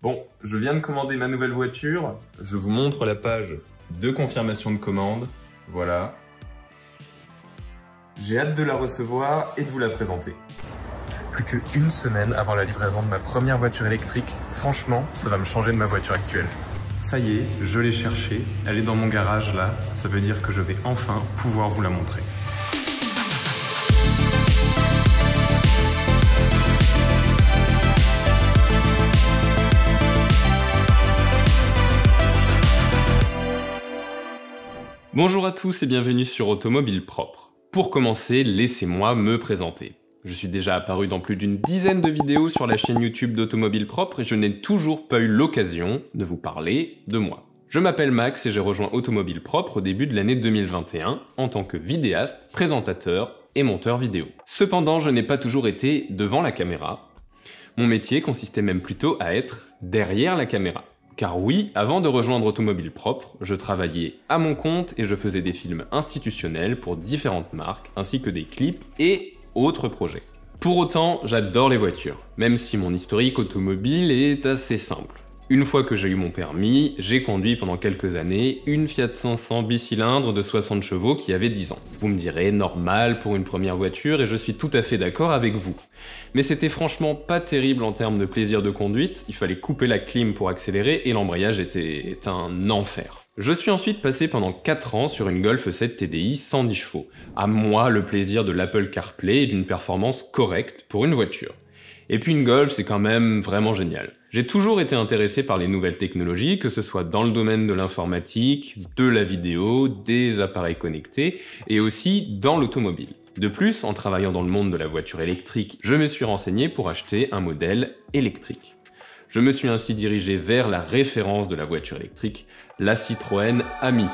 Bon, je viens de commander ma nouvelle voiture. Je vous montre la page de confirmation de commande. Voilà. J'ai hâte de la recevoir et de vous la présenter. Plus qu'une semaine avant la livraison de ma première voiture électrique, franchement, ça va me changer de ma voiture actuelle. Ça y est, je l'ai cherchée, elle est dans mon garage là, ça veut dire que je vais enfin pouvoir vous la montrer. Bonjour à tous et bienvenue sur Automobile Propre. Pour commencer, laissez-moi me présenter. Je suis déjà apparu dans plus d'une dizaine de vidéos sur la chaîne YouTube d'Automobile Propre et je n'ai toujours pas eu l'occasion de vous parler de moi. Je m'appelle Max et j'ai rejoint Automobile Propre au début de l'année 2021 en tant que vidéaste, présentateur et monteur vidéo. Cependant, je n'ai pas toujours été devant la caméra. Mon métier consistait même plutôt à être derrière la caméra. Car oui, avant de rejoindre Automobile Propre, je travaillais à mon compte et je faisais des films institutionnels pour différentes marques, ainsi que des clips et autres projets. Pour autant, j'adore les voitures, même si mon historique automobile est assez simple. Une fois que j'ai eu mon permis, j'ai conduit pendant quelques années une Fiat 500 bicylindre de 60 chevaux qui avait 10 ans. Vous me direz, normal pour une première voiture, et je suis tout à fait d'accord avec vous. Mais c'était franchement pas terrible en termes de plaisir de conduite, il fallait couper la clim pour accélérer et l'embrayage était un enfer. Je suis ensuite passé pendant 4 ans sur une Golf 7 TDI 110 chevaux. À moi le plaisir de l'Apple CarPlay et d'une performance correcte pour une voiture. Et puis une Golf, c'est quand même vraiment génial. J'ai toujours été intéressé par les nouvelles technologies, que ce soit dans le domaine de l'informatique, de la vidéo, des appareils connectés, et aussi dans l'automobile. De plus, en travaillant dans le monde de la voiture électrique, je me suis renseigné pour acheter un modèle électrique. Je me suis ainsi dirigé vers la référence de la voiture électrique, la Citroën Ami.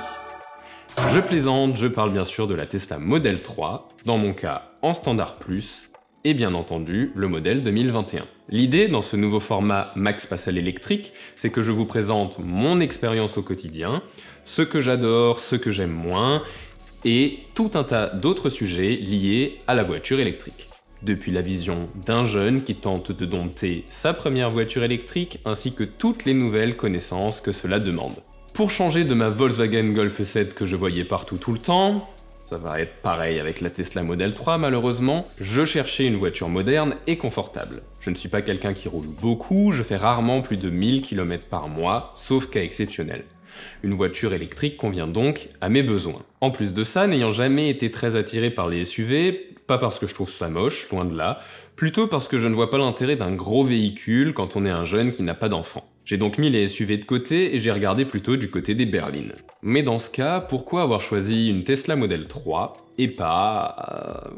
Je plaisante, je parle bien sûr de la Tesla Model 3, dans mon cas en standard plus, et bien entendu le modèle 2021. L'idée dans ce nouveau format Max Passal électrique, c'est que je vous présente mon expérience au quotidien, ce que j'adore, ce que j'aime moins, et tout un tas d'autres sujets liés à la voiture électrique. Depuis la vision d'un jeune qui tente de dompter sa première voiture électrique, ainsi que toutes les nouvelles connaissances que cela demande. Pour changer de ma Volkswagen Golf 7 que je voyais partout tout le temps, ça va être pareil avec la Tesla Model 3 malheureusement, je cherchais une voiture moderne et confortable. Je ne suis pas quelqu'un qui roule beaucoup, je fais rarement plus de 1000 km par mois, sauf cas exceptionnel. Une voiture électrique convient donc à mes besoins. En plus de ça, n'ayant jamais été très attiré par les SUV, pas parce que je trouve ça moche, loin de là, plutôt parce que je ne vois pas l'intérêt d'un gros véhicule quand on est un jeune qui n'a pas d'enfant. J'ai donc mis les SUV de côté et j'ai regardé plutôt du côté des berlines. Mais dans ce cas, pourquoi avoir choisi une Tesla Model 3 et pas... Euh,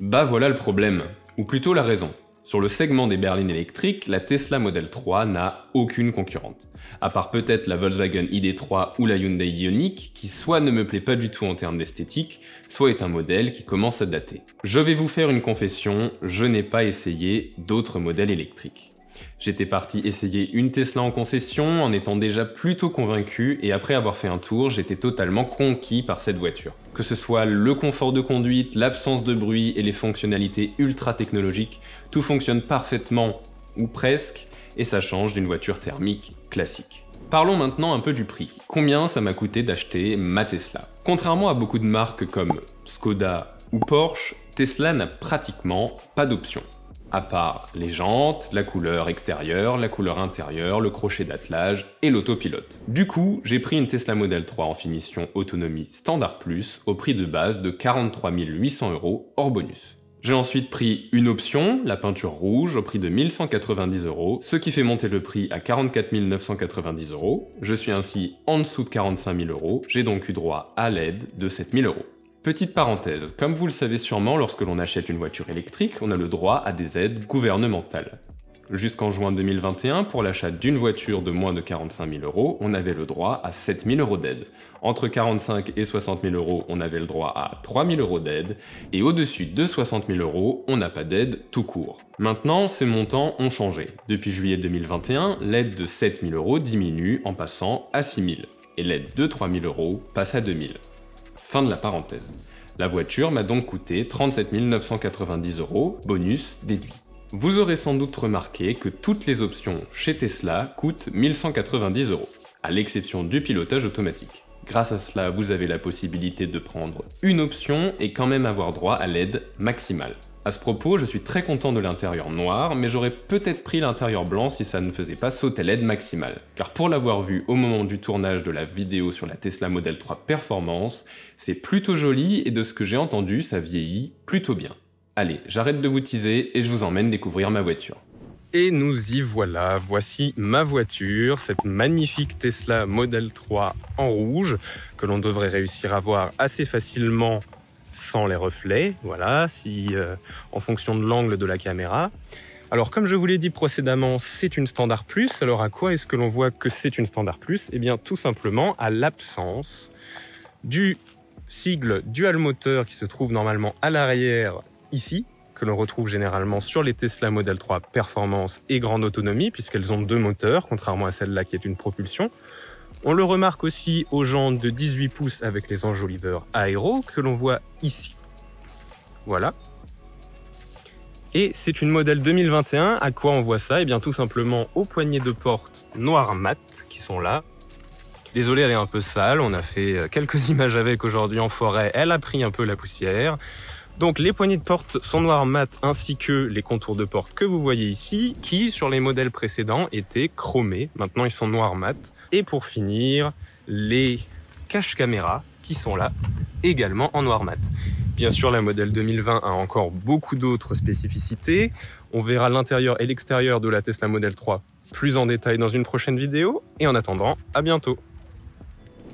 bah voilà le problème. Ou plutôt la raison. Sur le segment des berlines électriques, la Tesla Model 3 n'a aucune concurrente. À part peut-être la Volkswagen ID3 ou la Hyundai Ioniq, qui soit ne me plaît pas du tout en termes d'esthétique, soit est un modèle qui commence à dater. Je vais vous faire une confession, je n'ai pas essayé d'autres modèles électriques. J'étais parti essayer une Tesla en concession en étant déjà plutôt convaincu et après avoir fait un tour, j'étais totalement conquis par cette voiture. Que ce soit le confort de conduite, l'absence de bruit et les fonctionnalités ultra technologiques, tout fonctionne parfaitement, ou presque, et ça change d'une voiture thermique classique. Parlons maintenant un peu du prix. Combien ça m'a coûté d'acheter ma Tesla? Contrairement à beaucoup de marques comme Skoda ou Porsche, Tesla n'a pratiquement pas d'options à part les jantes, la couleur extérieure, la couleur intérieure, le crochet d'attelage et l'autopilote. Du coup, j'ai pris une Tesla Model 3 en finition autonomie standard plus au prix de base de 43 800 euros hors bonus. J'ai ensuite pris une option, la peinture rouge, au prix de 1190 euros, ce qui fait monter le prix à 44 990 euros. Je suis ainsi en dessous de 45 000 euros, j'ai donc eu droit à l'aide de 7 000 euros. Petite parenthèse, comme vous le savez sûrement, lorsque l'on achète une voiture électrique, on a le droit à des aides gouvernementales. Jusqu'en juin 2021, pour l'achat d'une voiture de moins de 45 000 euros, on avait le droit à 7 000 euros d'aide. Entre 45 et 60 000 euros, on avait le droit à 3 000 euros d'aide, et au-dessus de 60 000 euros, on n'a pas d'aide tout court. Maintenant, ces montants ont changé. Depuis juillet 2021, l'aide de 7 000 euros diminue en passant à 6 000, et l'aide de 3 000 euros passe à 2 000. Fin de la parenthèse. La voiture m'a donc coûté 37 990 euros, bonus déduit. Vous aurez sans doute remarqué que toutes les options chez Tesla coûtent 1190 euros, à l'exception du pilotage automatique. Grâce à cela, vous avez la possibilité de prendre une option et quand même avoir droit à l'aide maximale. À ce propos, je suis très content de l'intérieur noir, mais j'aurais peut-être pris l'intérieur blanc si ça ne faisait pas sauter l'aide maximale. Car pour l'avoir vu au moment du tournage de la vidéo sur la Tesla Model 3 Performance, c'est plutôt joli et de ce que j'ai entendu, ça vieillit plutôt bien. Allez, j'arrête de vous teaser et je vous emmène découvrir ma voiture. Et nous y voilà, voici ma voiture, cette magnifique Tesla Model 3 en rouge, que l'on devrait réussir à voir assez facilement sans les reflets, voilà, si euh, en fonction de l'angle de la caméra. Alors comme je vous l'ai dit précédemment, c'est une standard plus. Alors à quoi est-ce que l'on voit que c'est une standard plus? Eh bien tout simplement à l'absence du sigle dual moteur qui se trouve normalement à l'arrière ici, que l'on retrouve généralement sur les Tesla Model 3 Performance et Grande Autonomie, puisqu'elles ont deux moteurs, contrairement à celle-là qui est une propulsion. On le remarque aussi aux jantes de 18 pouces avec les enjoliveurs aéro que l'on voit ici. Voilà. Et c'est une modèle 2021. À quoi on voit ça? Eh bien tout simplement aux poignées de porte noir mat qui sont là. Désolé, elle est un peu sale. On a fait euh, quelques images avec aujourd'hui en forêt. Elle a pris un peu la poussière. Donc les poignées de porte sont noir mat ainsi que les contours de porte que vous voyez ici, qui sur les modèles précédents étaient chromés. Maintenant ils sont noir mat. Et pour finir, les caches caméras qui sont là, également en noir mat. Bien sûr, la modèle 2020 a encore beaucoup d'autres spécificités. On verra l'intérieur et l'extérieur de la Tesla Model 3 plus en détail dans une prochaine vidéo. Et en attendant, à bientôt.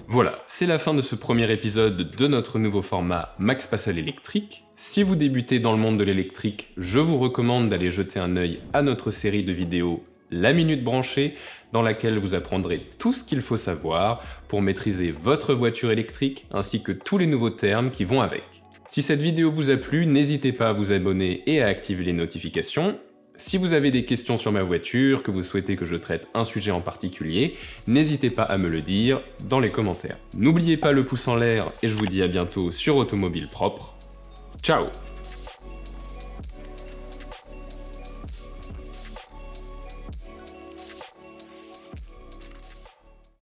Voilà, c'est la fin de ce premier épisode de notre nouveau format Max Passal électrique. Si vous débutez dans le monde de l'électrique, je vous recommande d'aller jeter un œil à notre série de vidéos La Minute Branchée, dans laquelle vous apprendrez tout ce qu'il faut savoir pour maîtriser votre voiture électrique ainsi que tous les nouveaux termes qui vont avec. Si cette vidéo vous a plu, n'hésitez pas à vous abonner et à activer les notifications. Si vous avez des questions sur ma voiture, que vous souhaitez que je traite un sujet en particulier, n'hésitez pas à me le dire dans les commentaires. N'oubliez pas le pouce en l'air et je vous dis à bientôt sur Automobile Propre. Ciao